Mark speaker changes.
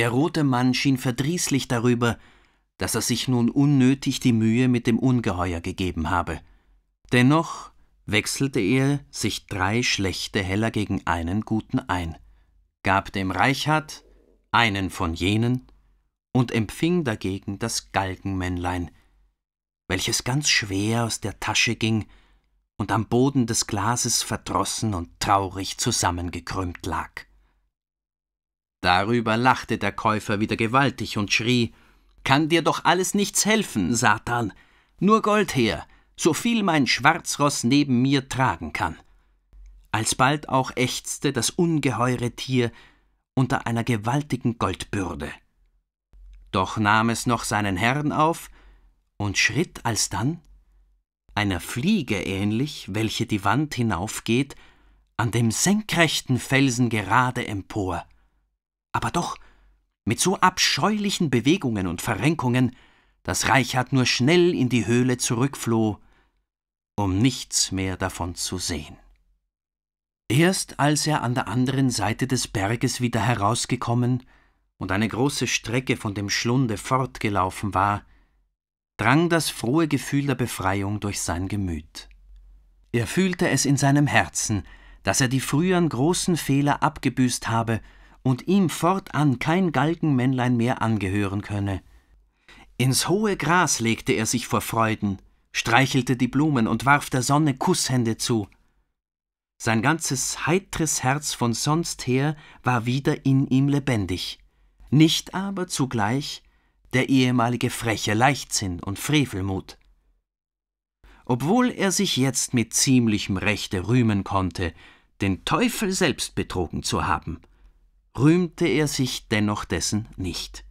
Speaker 1: Der rote Mann schien verdrießlich darüber, dass er sich nun unnötig die Mühe mit dem Ungeheuer gegeben habe. Dennoch wechselte er sich drei schlechte Heller gegen einen guten ein, gab dem Reichard einen von jenen und empfing dagegen das Galgenmännlein, welches ganz schwer aus der Tasche ging und am Boden des Glases verdrossen und traurig zusammengekrümmt lag. Darüber lachte der Käufer wieder gewaltig und schrie Kann dir doch alles nichts helfen, Satan, nur Gold her, so viel mein Schwarzross neben mir tragen kann. Alsbald auch ächzte das ungeheure Tier unter einer gewaltigen Goldbürde. Doch nahm es noch seinen Herrn auf und schritt alsdann, einer Fliege ähnlich, welche die Wand hinaufgeht, an dem senkrechten Felsen gerade empor, aber doch mit so abscheulichen Bewegungen und Verrenkungen, dass Reichard nur schnell in die Höhle zurückfloh, um nichts mehr davon zu sehen. Erst als er an der anderen Seite des Berges wieder herausgekommen und eine große Strecke von dem Schlunde fortgelaufen war, drang das frohe Gefühl der Befreiung durch sein Gemüt. Er fühlte es in seinem Herzen, dass er die früheren großen Fehler abgebüßt habe und ihm fortan kein Galgenmännlein mehr angehören könne. Ins hohe Gras legte er sich vor Freuden, streichelte die Blumen und warf der Sonne Kußhände zu. Sein ganzes heitres Herz von sonst her war wieder in ihm lebendig, nicht aber zugleich der ehemalige freche Leichtsinn und Frevelmut. Obwohl er sich jetzt mit ziemlichem Rechte rühmen konnte, den Teufel selbst betrogen zu haben, rühmte er sich dennoch dessen nicht.